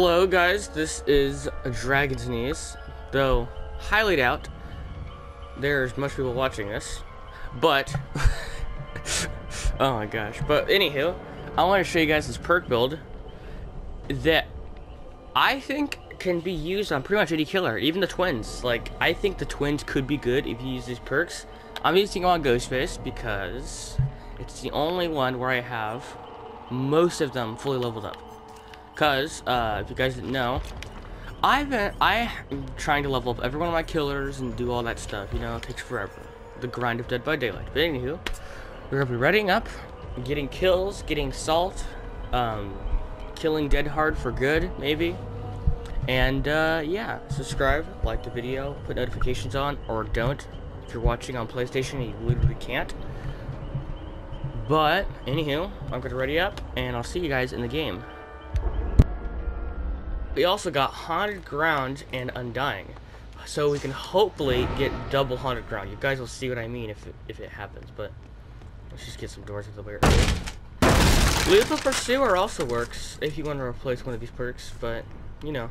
Hello guys, this is Dragonsneeze, though highly doubt there's much people watching this, but, oh my gosh, but anywho, I want to show you guys this perk build that I think can be used on pretty much any killer, even the twins, like, I think the twins could be good if you use these perks. I'm using on Ghostface because it's the only one where I have most of them fully leveled up. Cause, uh, if you guys didn't know, I've been, I am trying to level up every one of my killers and do all that stuff, you know, it takes forever. The grind of Dead by Daylight. But anywho, we're gonna be readying up, getting kills, getting salt, um, killing Dead Hard for good, maybe. And, uh, yeah, subscribe, like the video, put notifications on, or don't. If you're watching on PlayStation, you literally can't. But, anywho, I'm gonna ready up, and I'll see you guys in the game. We also got Haunted Ground and Undying. So we can hopefully get double Haunted Ground. You guys will see what I mean if it, if it happens, but let's just get some doors out of the way. Lethal Pursuer also works if you want to replace one of these perks, but, you know.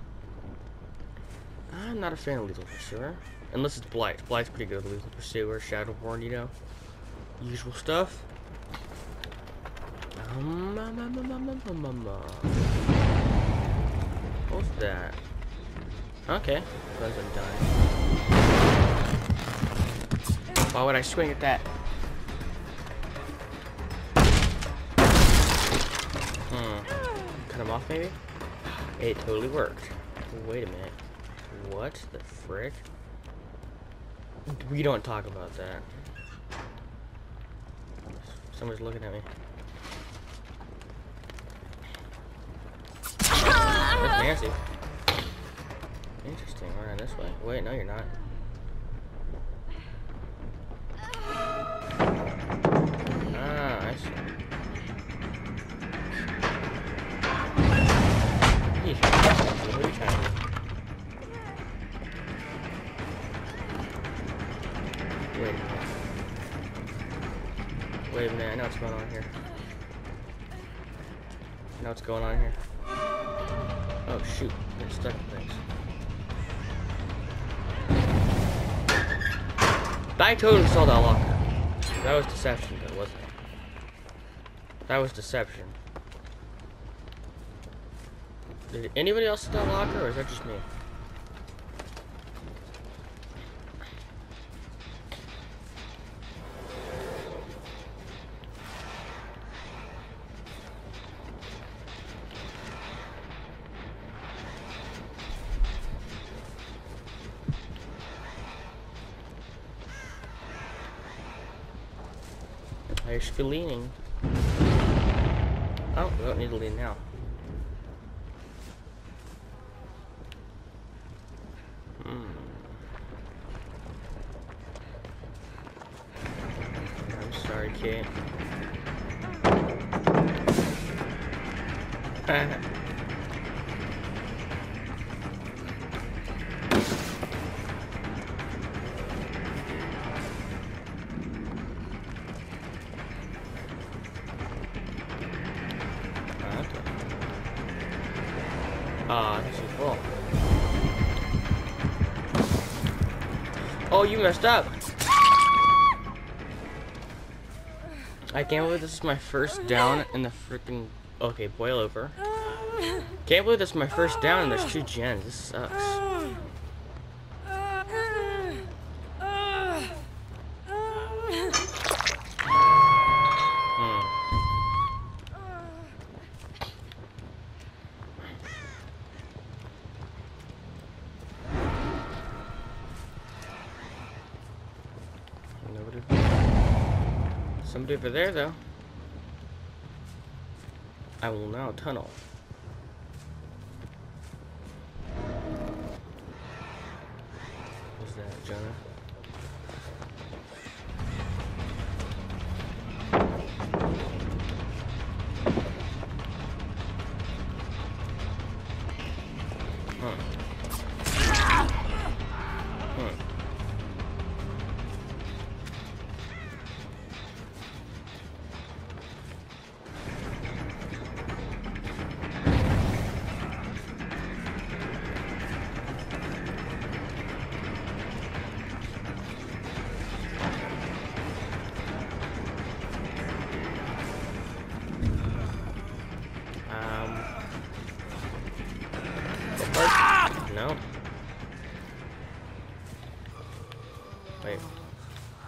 I'm not a fan of Lethal Pursuer. Unless it's Blight. Blight's pretty good. Lethal Pursuer, Shadowborn, you know. Usual stuff. Um, um, um. What's that? Okay. Wasn't dying. Why would I swing at that? Hmm. Cut him off, maybe? It totally worked. Wait a minute. What the frick? We don't talk about that. Someone's looking at me. That's Nancy. Interesting, we're on this way. Wait, no you're not. Ah, I see. Are you trying to do? Wait a minute. Wait a minute, I know what's going on here. I know what's going on here. Oh shoot, get stuck in things. I totally saw that locker. That was deception, though, wasn't it? That was deception. Did anybody else see that locker, or is that just me? I be leaning. Oh, we don't need to lean now. Hmm. I'm sorry, Kate. Ah, this is. Oh, you messed up. I can't believe this is my first down in the freaking. Okay, boil over. Can't believe this is my first down and there's two gens. This sucks. Somebody over there, though. I will now tunnel. What's that, Jonah?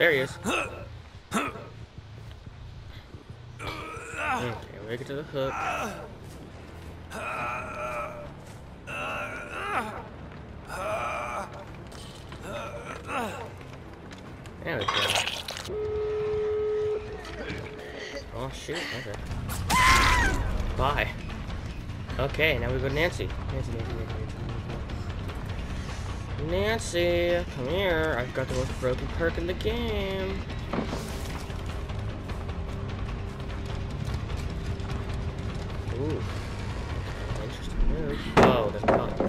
There he is. Okay, make it to the hook. There we go. Oh shoot, okay. Bye. Okay, now we go to Nancy. Nancy, Nancy, Nancy, Nancy. Nancy, come here. I've got the most broken perk in the game. Ooh. Interesting move. Oh, that's not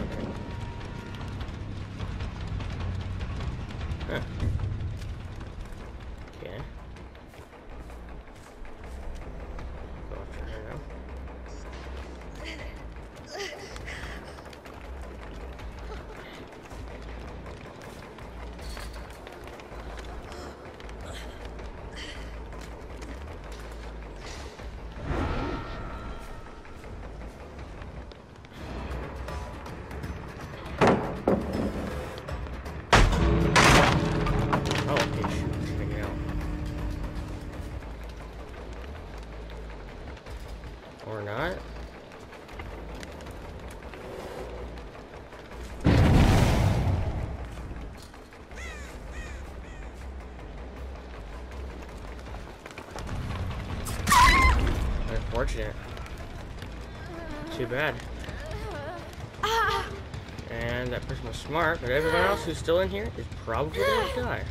Unfortunate. Too bad. And that person was smart, but everyone else who's still in here is probably gonna die.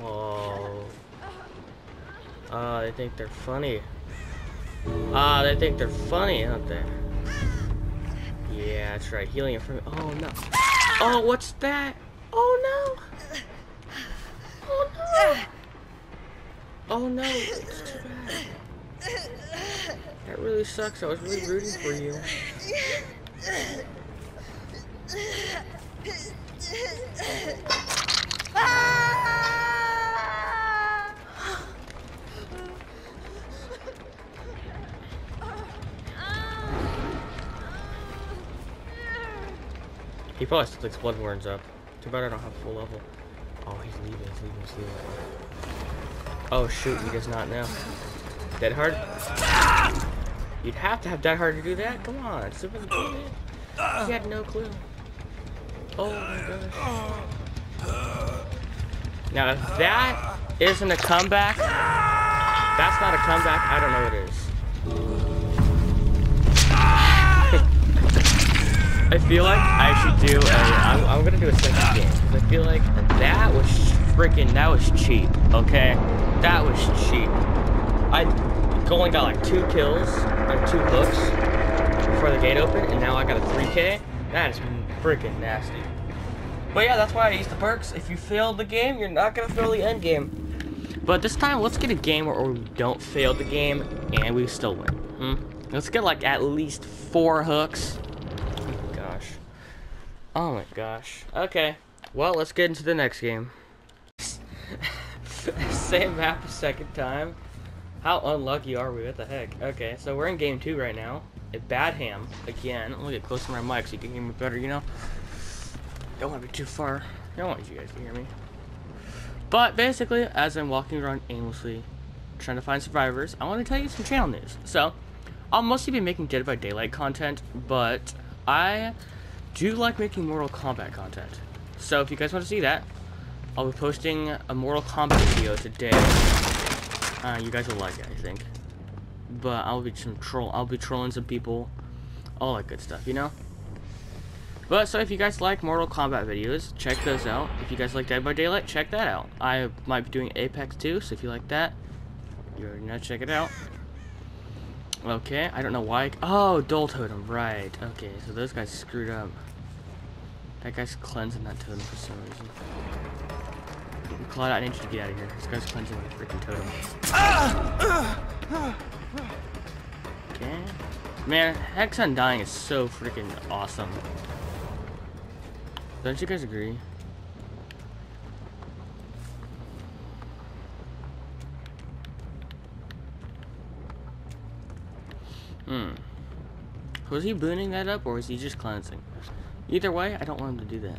Oh. Ah, they think they're funny. Ah, they think they're funny, don't they? Yeah, that's right. Healing it from. Oh no. Oh, what's that? Oh no. Oh no. It's too bad. That really sucks. I was really rooting for you. He probably still thinks Blood Warden's up. Too bad I don't have full level. Oh, he's leaving. He's leaving. He's leaving. Oh shoot, he does not know. Dead hard? You'd have to have Dead Hard to do that? Come on, Super. He had no clue. Oh my gosh. Now if that isn't a comeback, that's not a comeback, I don't know what is. I feel like I should do a, I'm, I'm gonna do a second game, because I feel like that was freaking, that was cheap, okay? That was cheap. I only got like two kills and two hooks before the gate opened, and now I got a 3k. That is freaking nasty. But yeah, that's why I use the perks. If you fail the game, you're not gonna fail the end game. But this time, let's get a game where we don't fail the game and we still win. Hmm? Let's get like at least four hooks. Oh my gosh. Oh my gosh. Okay. Well, let's get into the next game. Same map a second time. How unlucky are we? What the heck? Okay, so we're in game two right now. At Badham again. Let me get close to my mic so you can hear me better, you know? Don't want to be too far. I don't want you guys to hear me. But basically, as I'm walking around aimlessly, trying to find survivors, I want to tell you some channel news. So, I'll mostly be making Dead by Daylight content, but I do like making Mortal Kombat content. So if you guys want to see that, I'll be posting a Mortal Kombat video today. Uh, you guys will like it, I think. But I'll be some troll. I'll be trolling some people, all that good stuff, you know. But so if you guys like Mortal Kombat videos, check those out. If you guys like Dead by Daylight, check that out. I might be doing Apex too, so if you like that, you already know. Check it out. Okay, I don't know why. Oh, Dull Totem, right. Okay, so those guys screwed up. That guy's cleansing that totem for some reason. Claude, I need you to get out of here. This guy's cleansing my freaking totem. Okay. Man, Hex Undying is so freaking awesome. Don't you guys agree? Hmm. Was he booning that up or was he just cleansing? Either way, I don't want him to do that.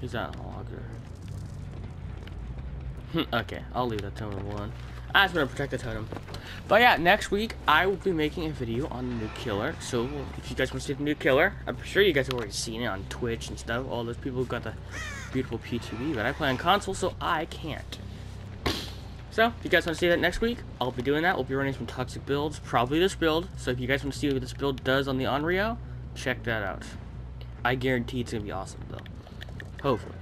He's on logger. Hmm, okay, I'll leave that totem alone. I just want to protect the totem. But yeah, next week I will be making a video on the new killer. So if you guys want to see the new killer, I'm sure you guys have already seen it on Twitch and stuff. All those people who got the beautiful PTB, but I play on console, so I can't. So, if you guys want to see that next week, I'll be doing that. We'll be running some toxic builds, probably this build. So if you guys want to see what this build does on the Onryo, check that out. I guarantee it's going to be awesome, though. Hopefully.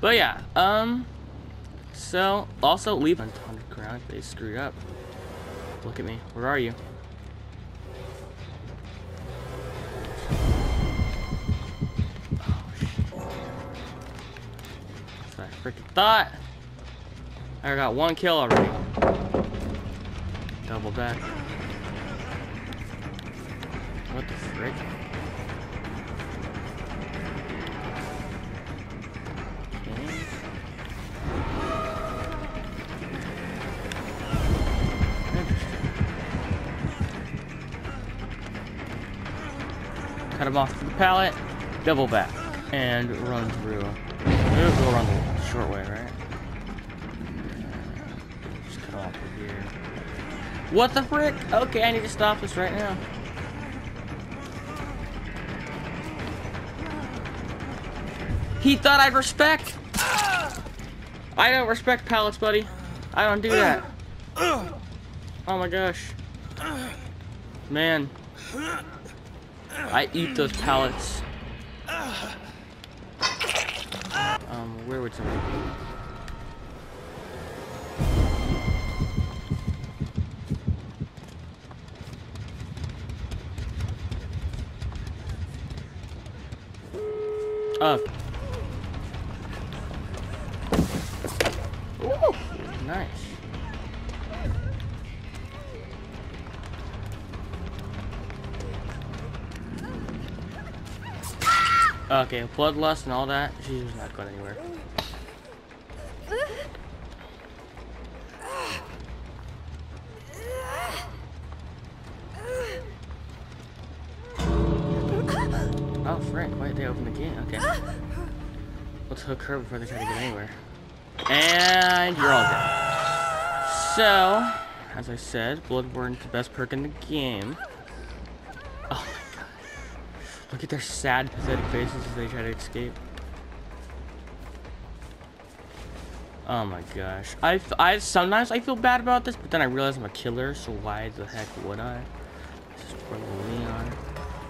But yeah, um, so, also leave on the ground they screwed up. Look at me. Where are you? Oh, shit. I freaking thought. I got one kill already. Double back. What the frick? Cut him off to the pallet, double back, and run through. We'll go the short way, right? What the frick? Okay, I need to stop this right now. He thought I'd respect. I don't respect pallets, buddy. I don't do that. Oh my gosh. Man. I eat those pallets. Um, where would somebody be? Up. Ooh, nice. Okay, bloodlust and all that. She's not going anywhere. They open the gate? Okay. Let's hook her before they try to get anywhere. And you're all dead. So, as I said, Blood Warden's the best perk in the game. Oh my god. Look at their sad, pathetic faces as they try to escape. Oh my gosh. I, I sometimes I feel bad about this, but then I realize I'm a killer, so why the heck would I? This is poor Leon.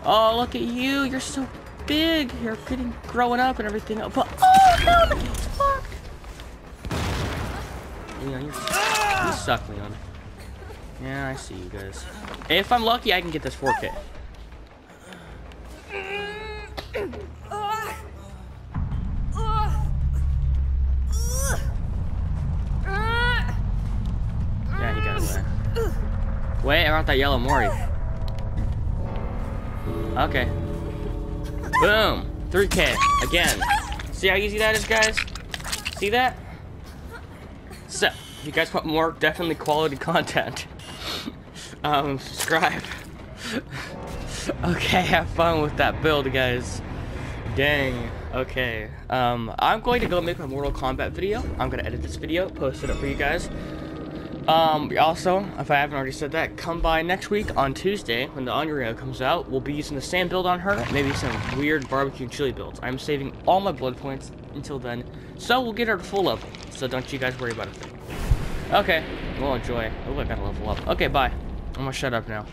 Oh, look at you. You're so big. You're getting growing up and everything. But oh no, fucked. Leon, you're, you suck, Leon. Yeah, I see you guys. If I'm lucky, I can get this 4K. Yeah, he got away. Wait, I want that yellow Mori. Okay. Boom! 3K. Again. See how easy that is, guys? See that? So, if you guys want more definitely quality content, um, subscribe. okay, have fun with that build, guys. Dang. Okay. Um, I'm going to go make my Mortal Kombat video. I'm going to edit this video, post it up for you guys. Um, also, if I haven't already said that, come by next week on Tuesday when the Onryo comes out. We'll be using the same build on her, maybe some weird barbecue chili builds. I'm saving all my blood points until then, so we'll get her to full level. So don't you guys worry about a thing. Okay, we'll enjoy. Oh, I gotta level up. Okay, bye. I'm gonna shut up now.